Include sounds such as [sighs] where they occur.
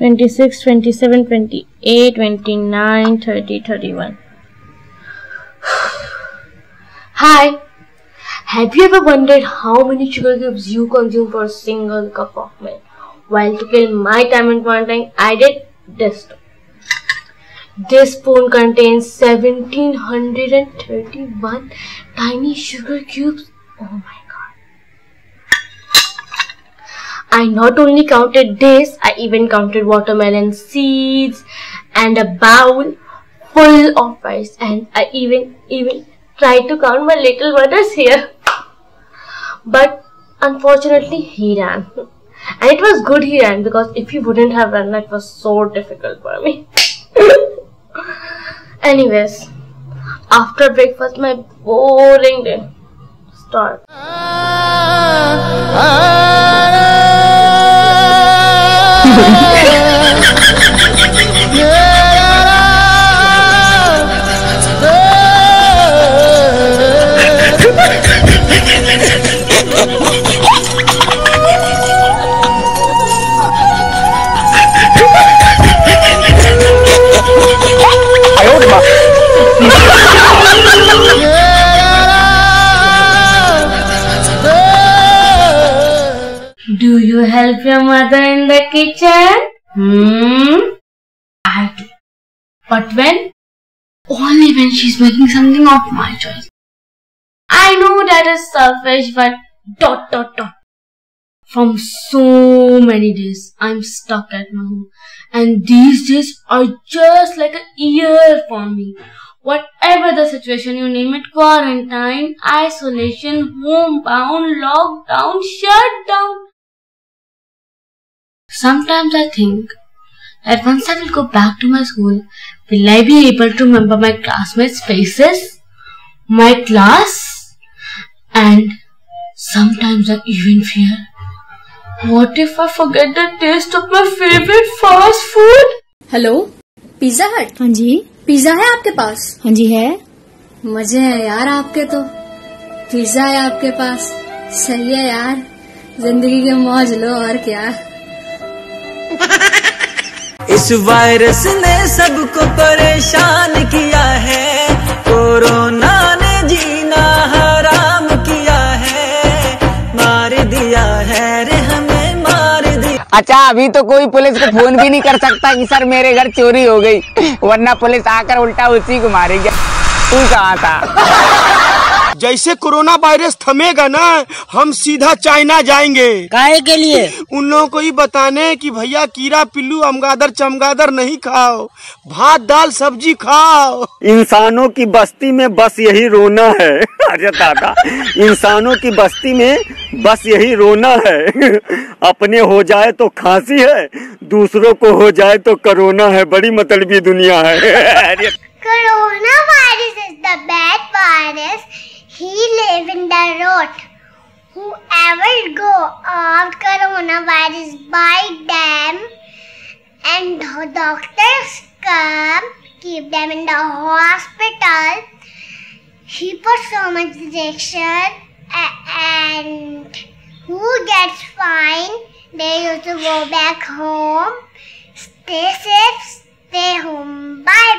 26, 27, 28, 29, 30, 31. [sighs] Hi! Have you ever wondered how many sugar cubes you consume for a single cup of milk? While to kill my time and quarantine, I did this. This spoon contains 1731 tiny sugar cubes. Oh my god. I not only counted this, I even counted watermelon seeds and a bowl full of rice and I even even tried to count my little brothers here. But unfortunately he ran. And it was good he ran because if he wouldn't have run it was so difficult for me. [laughs] Anyways, after breakfast my boring day start. Ah, ah, ah. Oh. Do you help your mother in the kitchen? Hmm? I do. But when? Only when she's making something of my choice. I know that is selfish, but dot dot dot. From so many days, I'm stuck at my home. And these days are just like a year for me. Whatever the situation you name it, quarantine, isolation, homebound, lockdown, shutdown. Sometimes I think that once I will go back to my school, will I be able to remember my classmates' faces, my class, and sometimes I even fear. What if I forget the taste of my favorite fast food? Hello Pizza Hut हाँ जी pizza है आपके पास हाँ जी है मज़े है यार आपके तो पिज्जा है आपके पास सही है यार ज़िंदगी के मौज लो और क्या इस वायरस ने सबको परेशान किया है। कोरोना ने जीना हराम किया है। मार दिया है रे, हमें मार दिया। अच्छा अभी तो कोई पुलिस को फ़ोन भी नहीं कर सकता कि सर, मेरे घर चोरी हो गई। वरना पुलिस आकर उल्टा उसी को मारेगी। तू कहाँ था? जैसे कोरोना वायरस थमेगा ना हम सीधा चाइना जाएँगे। काहे के लिए? उन लोगों को ही बताने कि भैया कीड़ा पिल्लू अमगादर चमगादर नहीं खाओ। भात दाल सब्ज़ी खाओ। इंसानों की बस्ती में बस यही रोना है। अरे दादा इंसानों की बस्ती में बस यही रोना है। अपने हो जाए तो खांसी है दूसरों को हो जाए तो करोना है। बड़ी मतलबी दुनिया है। अरे Coronavirus is the bad virus. He live in the road. Whoever go out coronavirus bite them and the doctors come keep them in the hospital. He put so much injection and who gets fine they used to go back home. Stay safe, stay home. Bye.